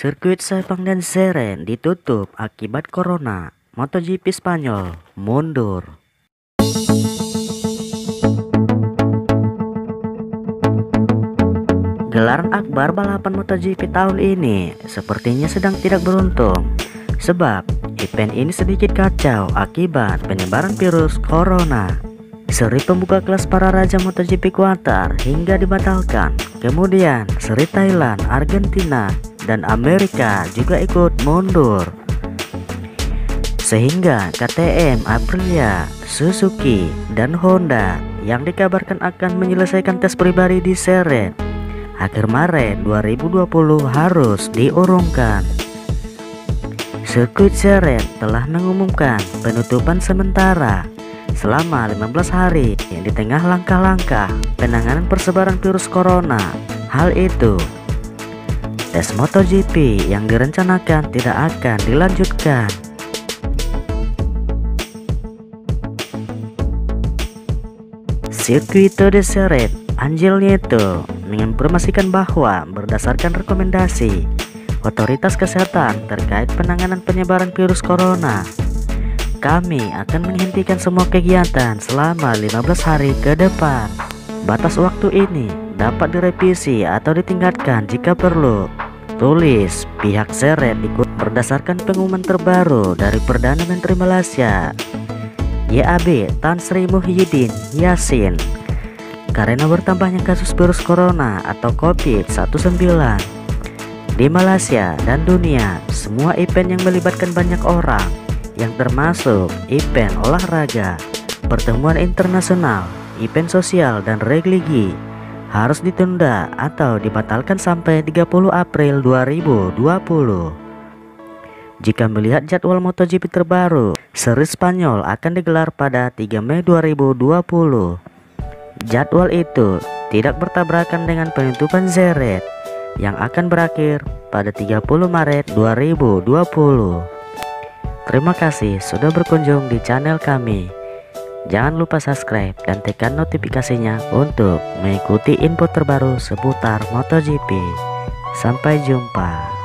Sirkuit Sepang dan Seren ditutup akibat corona. MotoGP Spanyol mundur. Gelaran akbar balapan MotoGP tahun ini sepertinya sedang tidak beruntung sebab event ini sedikit kacau akibat penyebaran virus corona. Seri pembuka kelas para raja MotoGP Qatar hingga dibatalkan. Kemudian seri Thailand, Argentina, dan Amerika juga ikut mundur. Sehingga KTM, Aprilia, Suzuki, dan Honda yang dikabarkan akan menyelesaikan tes pribadi di Seret akhir Maret 2020 harus diurungkan. Sirkuit Seret telah mengumumkan penutupan sementara selama 15 hari di tengah langkah-langkah penanganan persebaran virus corona. Hal itu, tes MotoGP yang direncanakan tidak akan dilanjutkan. Circuito de Seret Angel Nieto menginformasikan bahwa berdasarkan rekomendasi otoritas kesehatan terkait penanganan penyebaran virus corona kami akan menghentikan semua kegiatan selama 15 hari ke depan. Batas waktu ini dapat direvisi atau ditingkatkan jika perlu. Tulis pihak Seret ikut berdasarkan pengumuman terbaru dari Perdana Menteri Malaysia YAB Tan Sri Muhyiddin Yassin karena bertambahnya kasus virus corona atau COVID-19 di Malaysia dan dunia, semua event yang melibatkan banyak orang yang termasuk event olahraga, pertemuan internasional, event sosial dan religi harus ditunda atau dibatalkan sampai 30 April 2020. Jika melihat jadwal MotoGP terbaru, seri Spanyol akan digelar pada 3 Mei 2020. Jadwal itu tidak bertabrakan dengan penutupan Zeret yang akan berakhir pada 30 Maret 2020. Terima kasih sudah berkunjung di channel kami. Jangan lupa subscribe dan tekan notifikasinya untuk mengikuti info terbaru seputar MotoGP. Sampai jumpa.